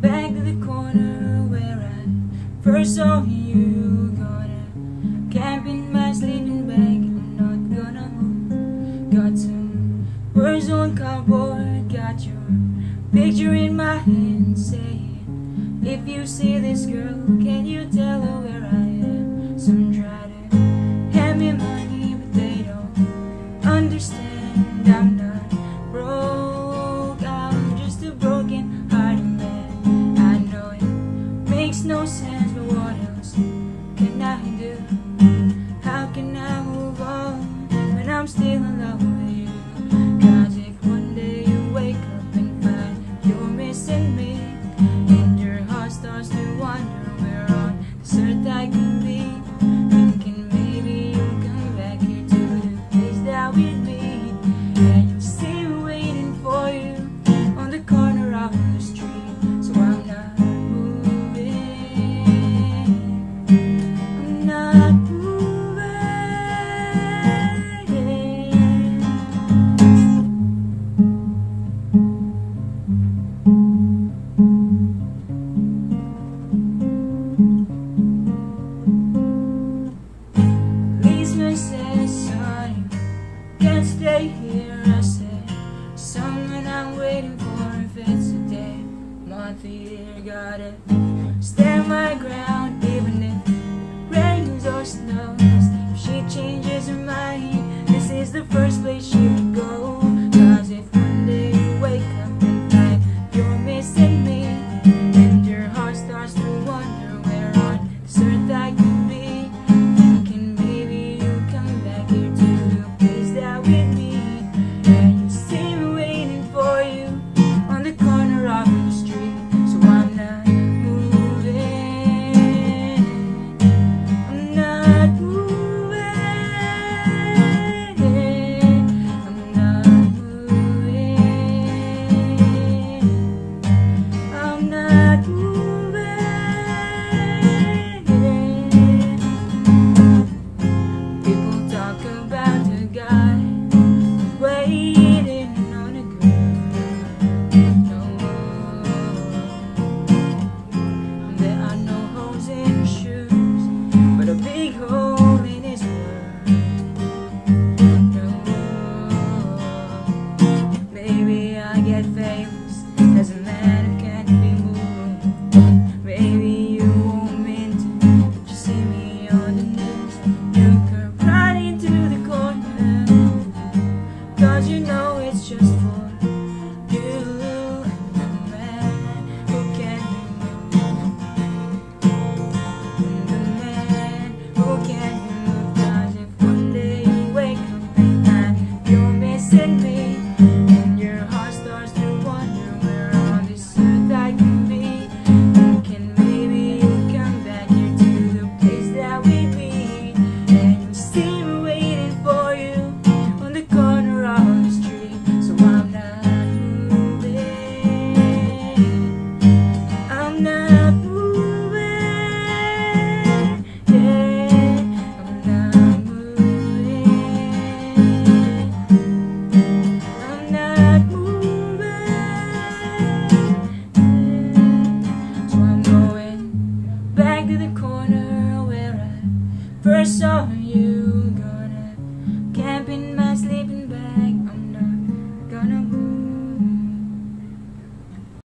bang the corner where i first saw you. Gonna camp in my sleeping bag Not gonna move. Got some words on cardboard Got your picture in my hand Saying If you see this girl Can you tell her where I still gotta stand my ground even if rains or snows. If she changes. you.